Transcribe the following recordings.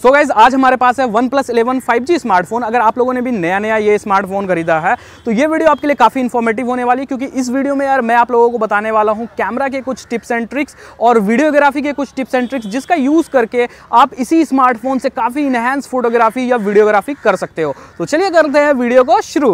सो so guys आज हमारे पास है OnePlus eleven five G smartphone अगर आप लोगों ने भी नया नया ये स्मार्टफ़ोन खरीदा है तो ये वीडियो आपके लिए काफ़ी इन्फॉर्मेटिव होने वाली है, क्योंकि इस वीडियो में यार मैं आप लोगों को बताने वाला हूँ कैमरा के कुछ टिप्स एंड ट्रिक्स और वीडियोग्राफी के कुछ टिप्स एंड ट्रिक्स जिसका यूज़ करके आप इसी स्मार्टफ़ोन से काफ़ी इनहेंस फोटोग्राफी या वीडियोग्राफी कर सकते हो। तो चलिए करते हैं वीडियो को शुरू।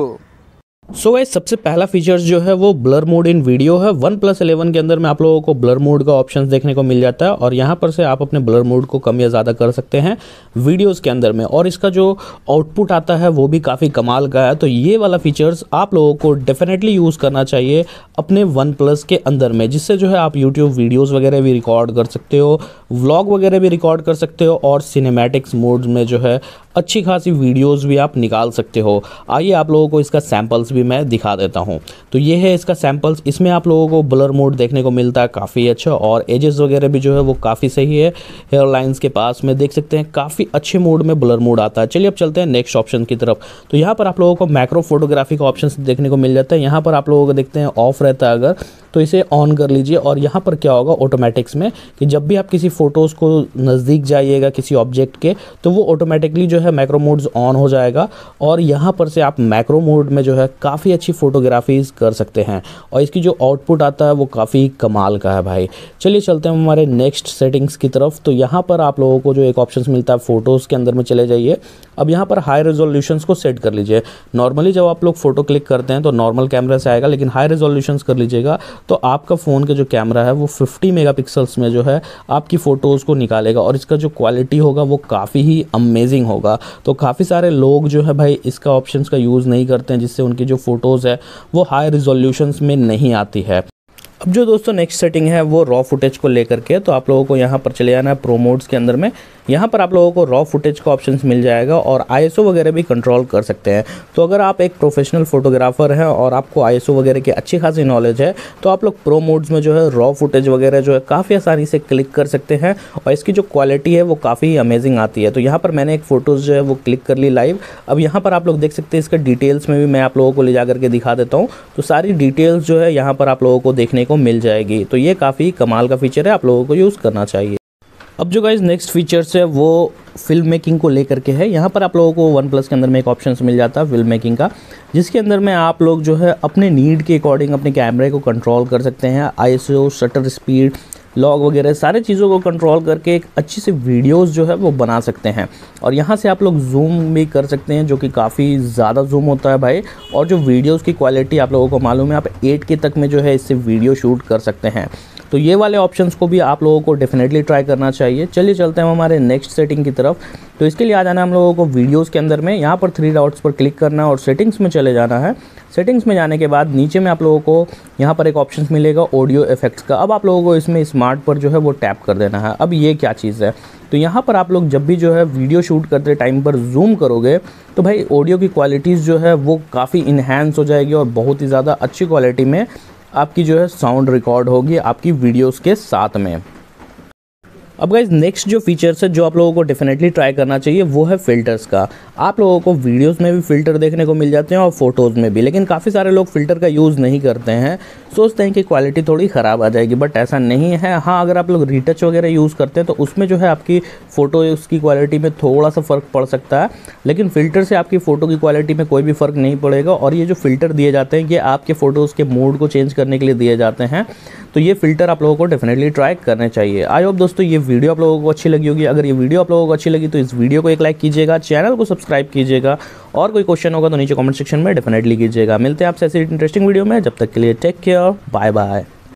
सो so सबसे पहला फीचर्स जो है वो ब्लर मोड इन वीडियो है। वन प्लस इलेवन के अंदर में आप लोगों को ब्लर मोड का ऑप्शन देखने को मिल जाता है और यहाँ पर से आप अपने ब्लर मोड को कम या ज़्यादा कर सकते हैं वीडियोस के अंदर में। और इसका जो आउटपुट आता है वो भी काफ़ी कमाल का है। तो ये वाला फीचर्स आप लोगों को डेफिनेटली यूज़ करना चाहिए अपने वन प्लस के अंदर में, जिससे जो है आप यूट्यूब वीडियोज़ वगैरह भी रिकॉर्ड कर सकते हो व्लॉग वगैरह भी रिकॉर्ड कर सकते हो और सिनेमेटिक्स मोड में जो है अच्छी खासी वीडियोज़ भी आप निकाल सकते हो। आइए आप लोगों को इसका सैम्पल्स भी मैं दिखा देता हूँ। तो ये है इसका सैम्पल्स इसमें आप लोगों को ब्लर मोड देखने को मिलता है, काफ़ी अच्छा। और एजेस वगैरह भी जो है वो काफ़ी सही है। हेयर लाइन्स के पास में देख सकते हैं, काफ़ी अच्छे मोड में ब्लर मोड आता है। चलिए अब चलते हैं नेक्स्ट ऑप्शन की तरफ़। तो यहाँ पर आप लोगों को मैक्रो फोटोग्राफी का ऑप्शन देखने को मिल जाता है। यहाँ पर आप लोगों को देखते हैं ऑफ़ रहता है अगर तो इसे ऑन कर लीजिए। और यहाँ पर क्या होगा ऑटोमेटिक्स में, कि जब भी आप किसी फ़ोटोज़ को नज़दीक जाइएगा किसी ऑब्जेक्ट के तो वो ऑटोमेटिकली जो है मैक्रो मोड्स ऑन हो जाएगा। और यहाँ पर से आप मैक्रो मोड में जो है काफ़ी अच्छी फ़ोटोग्राफीज़ कर सकते हैं। और इसकी जो आउटपुट आता है वो काफ़ी कमाल का है भाई। चलिए चलते हैं हमारे नेक्स्ट सेटिंग्स की तरफ़। तो यहाँ पर आप लोगों को जो एक ऑप्शन मिलता है फ़ोटोज़ के अंदर में चले जाइए। अब यहाँ पर हाई रेजोल्यूशन को सेट कर लीजिए। नॉर्मली जब आप लोग फ़ोटो क्लिक करते हैं तो नॉर्मल कैमरा से आएगा, लेकिन हाई रेजोल्यूशन कर लीजिएगा तो आपका फ़ोन का जो कैमरा है वो 50 मेगापिक्सल्स में जो है आपकी फ़ोटोज़ को निकालेगा और इसका जो क्वालिटी होगा वो काफ़ी ही अमेजिंग होगा। तो काफ़ी सारे लोग जो है भाई इसका ऑप्शन का यूज़ नहीं करते हैं, जिससे उनकी जो फ़ोटोज़ है, वो हाई रिजोल्यूशंस में नहीं आती है। अब जो दोस्तों नेक्स्ट सेटिंग है, वो रॉ फुटेज को लेकर के तो आप लोगों को यहाँ पर चले जाना है प्रोमोड्स के अंदर में। यहाँ पर आप लोगों को रॉ फुटेज का ऑप्शन मिल जाएगा और आईएसओ वगैरह भी कंट्रोल कर सकते हैं। तो अगर आप एक प्रोफेशनल फोटोग्राफर हैं और आपको आईएसओ वगैरह की अच्छी खासी नॉलेज है तो आप लोग प्रो मोड्स में जो है रॉ फुटेज वगैरह जो है काफ़ी आसानी से क्लिक कर सकते हैं और इसकी जो क्वालिटी है वो काफ़ी अमेजिंग आती है। तो यहाँ पर मैंने एक फ़ोटोज़ जो है वो क्लिक कर ली लाइव अब यहाँ पर आप लोग देख सकते हैं इसका डिटेल्स में भी मैं आप लोगों को ले जा करके दिखा देता हूँ। तो सारी डिटेल्स जो है यहाँ पर आप लोगों को देखने को मिल जाएगी। तो ये काफ़ी कमाल का फीचर है, आप लोगों को यूज़ करना चाहिए। अब जो गाइज़ नेक्स्ट फीचर्स है, वो फ़िल्म मेकिंग को लेकर के है। यहाँ पर आप लोगों को वन प्लस के अंदर में एक ऑप्शन मिल जाता है फ़िल्म मेकिंग का, जिसके अंदर में आप लोग जो है अपने नीड के अकॉर्डिंग अपने कैमरे को कंट्रोल कर सकते हैं। आईएसओ शटर स्पीड लॉग वगैरह, सारे चीज़ों को कंट्रोल करके एक अच्छी सी वीडियोस जो है वो बना सकते हैं। और यहाँ से आप लोग जूम भी कर सकते हैं, जो कि काफ़ी ज़्यादा जूम होता है भाई। और जो वीडियोस की क्वालिटी आप लोगों को मालूम है, आप एट के तक में जो है इससे वीडियो शूट कर सकते हैं। तो ये वाले ऑप्शंस को भी आप लोगों को डेफिनेटली ट्राई करना चाहिए। चलिए चलते हैं हमारे नेक्स्ट सेटिंग की तरफ़। तो इसके लिए आ जाना हम लोगों को वीडियोज़ के अंदर में। यहाँ पर थ्री डॉट्स पर क्लिक करना है और सेटिंग्स में चले जाना है। सेटिंग्स में जाने के बाद नीचे में आप लोगों को यहाँ पर एक ऑप्शन मिलेगा ऑडियो इफेक्ट्स का। अब आप लोगों को इसमें स्मार्ट पर जो है वो टैप कर देना है। अब ये क्या चीज़ है? तो यहाँ पर आप लोग जब भी जो है वीडियो शूट करते टाइम पर जूम करोगे तो भाई ऑडियो की क्वालिटीज़ जो है वो काफ़ी इन्हेंस हो जाएगी और बहुत ही ज़्यादा अच्छी क्वालिटी में आपकी जो है साउंड रिकॉर्ड होगी आपकी वीडियोस के साथ में। अब गाइज़ नेक्स्ट जो फीचर्स है, जो आप लोगों को डेफिनेटली ट्राई करना चाहिए, वो है फ़िल्टर्स का। आप लोगों को वीडियोस में भी फ़िल्टर देखने को मिल जाते हैं और फ़ोटोज़ में भी, लेकिन काफ़ी सारे लोग फ़िल्टर का यूज़ नहीं करते हैं। सोचते हैं कि क्वालिटी थोड़ी ख़राब आ जाएगी बट ऐसा नहीं है। हाँ अगर आप लोग रीटच वगैरह यूज़ करते हैं तो उसमें जो है आपकी फ़ोटो उसकी क्वालिटी में थोड़ा सा फ़र्क पड़ सकता है। लेकिन फ़िल्टर से आपकी फ़ोटो की क्वालिटी में कोई भी फ़र्क नहीं पड़ेगा, और ये जो फ़िल्टर दिए जाते हैं, ये आपके फ़ोटोज़ के मूड को चेंज करने के लिए दिए जाते हैं। तो ये फ़िल्टर आप लोगों को डेफिनेटली ट्राई करने चाहिए। आई होप दोस्तों ये वीडियो आप लोगों को अच्छी लगी होगी। अगर ये वीडियो आप लोगों को अच्छी लगी तो इस वीडियो को एक लाइक कीजिएगा चैनल को सब्सक्राइब कीजिएगा, और कोई क्वेश्चन होगा तो नीचे कॉमेंट सेक्शन में डेफिनेटली कीजिएगा। मिलते हैं आपसे ऐसी इंटरेस्टिंग वीडियो में। जब तक के लिए टेक केयर बाय बाय